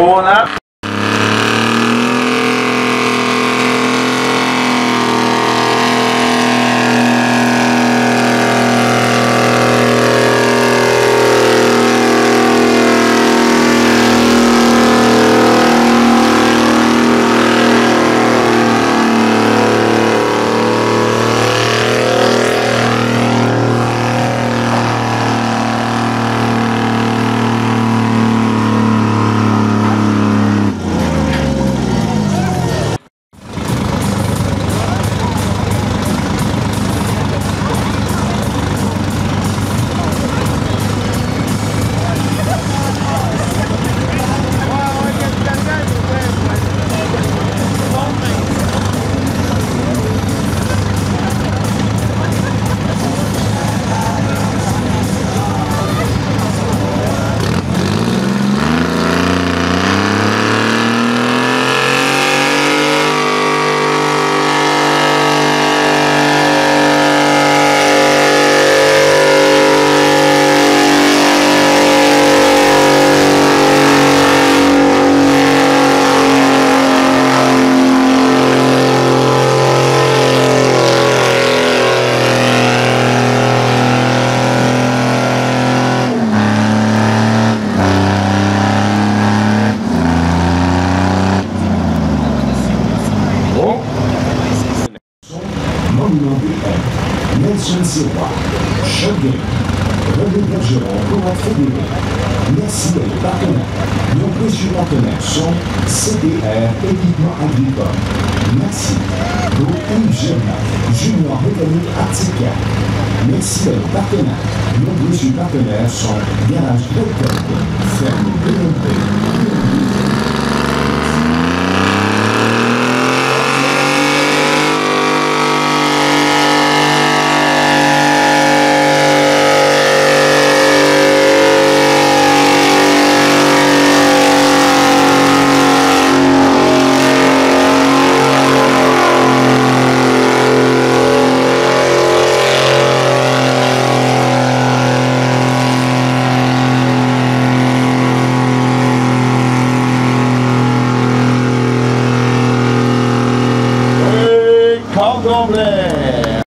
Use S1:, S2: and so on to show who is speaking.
S1: Barcelona. Nelson Silva, Shogun, René Bergeron, Conrad Fédéré. Merci à les partenaires. Nos précieux partenaires sont CDR Équipement Agricole. Merci. Groupe Germain, Junior Mécanique Artica. Merci à nos partenaires. Nos précieux partenaires sont Garage Delta, Ferme BNP,